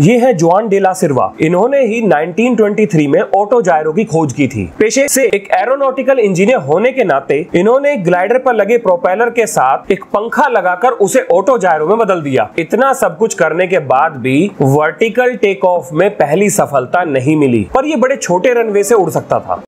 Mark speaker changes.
Speaker 1: ये है जुआन डेला सिर्वा। इन्होंने ही 1923 में ऑटो जायरो की खोज की थी। पेशे से एक एरोनॉटिकल इंजीनियर होने के नाते इन्होंने ग्लाइडर पर लगे प्रोपेलर के साथ एक पंखा लगाकर उसे ऑटो जायरो में बदल दिया। इतना सब कुछ करने के बाद भी वर्टिकल टेक ऑफ़ में पहली सफलता नहीं मिली, पर ये बड़े छोटे रनवे से उड़ सकता था।